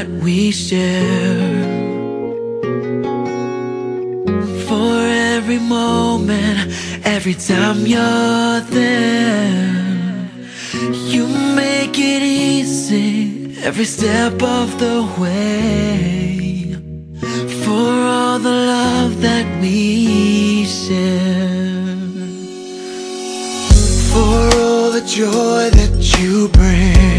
what we share. For every moment, every time you're there, you make it easy every step of the way. For all the love that we share. For all the joy that you bring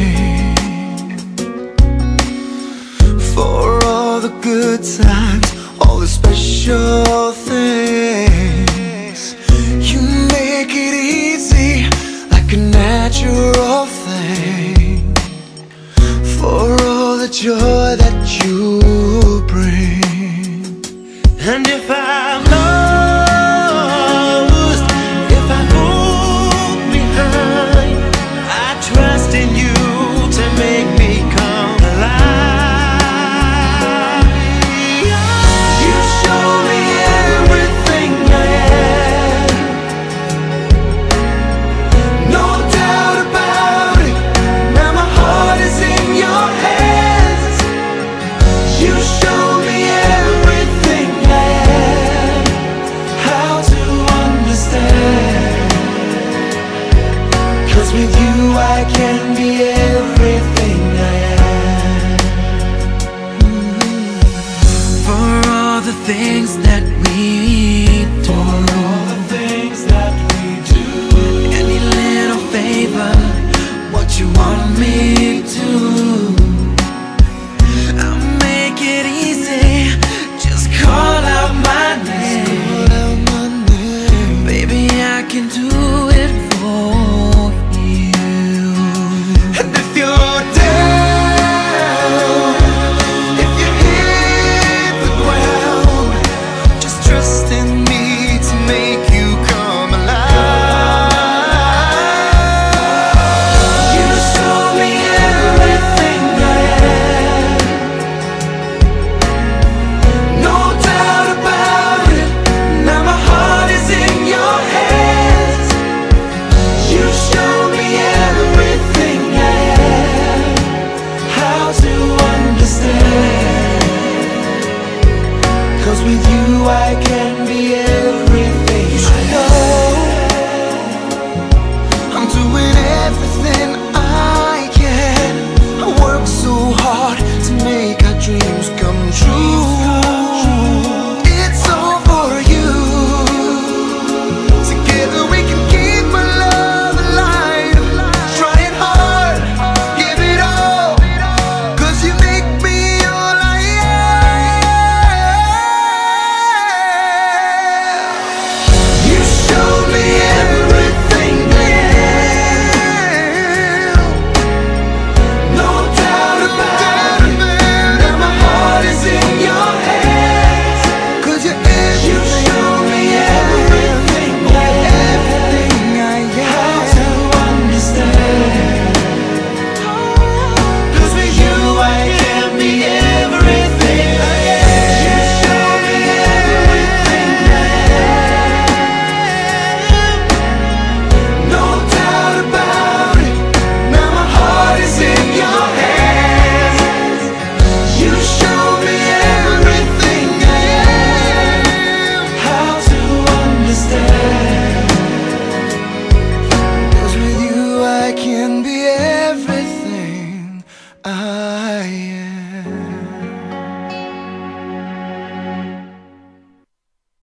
For all the good times All the special things. You make it easy Like a natural thing. For all the joy that you bring. And if I Cause with you I can be